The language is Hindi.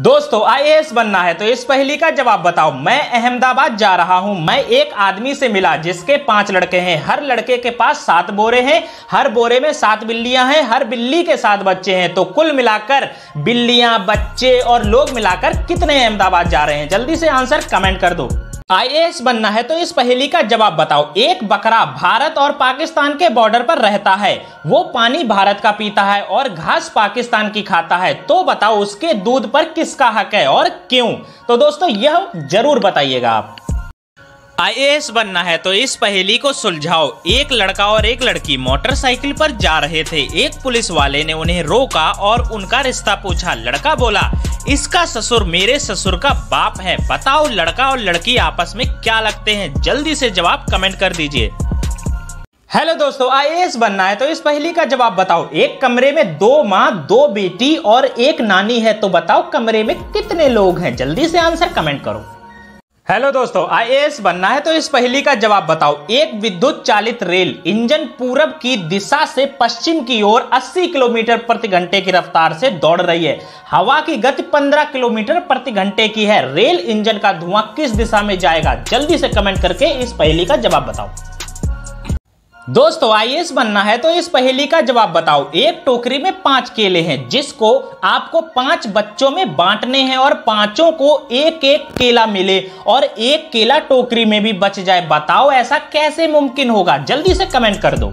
दोस्तों आईएएस बनना है तो इस पहली का जवाब बताओ। मैं अहमदाबाद जा रहा हूँ। मैं एक आदमी से मिला, जिसके पाँच लड़के हैं। हर लड़के के पास सात बोरे हैं। हर बोरे में सात बिल्लियाँ हैं। हर बिल्ली के सात बच्चे हैं। तो कुल मिलाकर बिल्लियाँ, बच्चे और लोग मिलाकर कितने अहमदाबाद जा रहे हैं? जल्दी से आंसर कमेंट कर दो। आईएएस बनना है तो इस पहेली का जवाब बताओ। एक बकरा भारत और पाकिस्तान के बॉर्डर पर रहता है। वो पानी भारत का पीता है और घास पाकिस्तान की खाता है। तो बताओ, उसके दूध पर किसका हक है और क्यों? तो दोस्तों, यह ज़रूर बताइएगा आप। आईएएस बनना है तो इस पहेली को सुलझाओ। एक लड़का और एक लड़की मोटरसाइकिल पर जा रहे थे। एक पुलिस वाले ने उन्हें रोका और उनका रिश्ता पूछा, लड़का बोला, इसका ससुर मेरे ससुर का बाप है। बताओ लड़का और लड़की आपस में क्या लगते हैं? जल्दी से जवाब कमेंट कर दीजिए। हेलो दोस्तों, आईएएस बनना है तो इस पहली का जवाब बताओ। एक कमरे में दो माँ, दो बेटी और एक नानी है तो बताओ कमरे में कितने लोग हैं? जल्दी से आंसर कमेंट करो। हेलो दोस्तों, आईएएस बनना है तो इस पहली का जवाब बताओ। एक विद्युत चालित रेल, इंजन पूरब की दिशा से पश्चिम की ओर 80 किलोमीटर प्रति घंटे की रफ्तार से दौड़ रही है। हवा की गति 15 किलोमीटर प्रति घंटे की है। रेल इंजन का धुआँ किस दिशा में जाएगा? जल्दी से कमेंट करके इस पहली का जवाब बताओ। दोस्तों आईएएस बनना है तो इस पहेली का जवाब बताओ। एक टोकरी में पाँच केले हैं, जिसको आपको पाँच बच्चों में बांटने हैं और पाँचों को एक एक केला मिले और एक केला टोकरी में भी बच जाए। बताओ, ऐसा कैसे मुमकिन होगा? जल्दी से कमेंट कर दो।